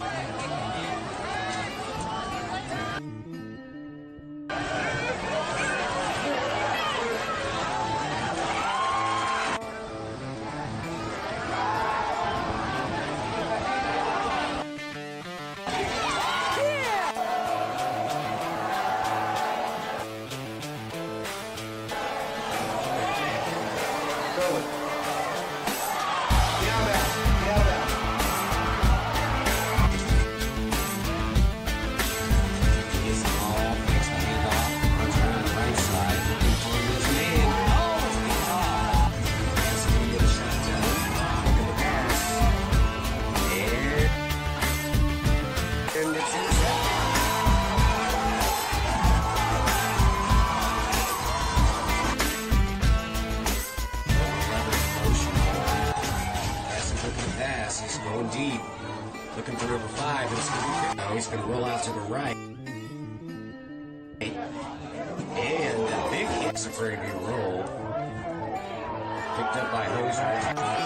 Gets Looking pass. He's going deep. Looking for number five. It's gonna, no, he's going to roll out to the right. And the big hit's afraid to be rolled. Picked up by Hoser.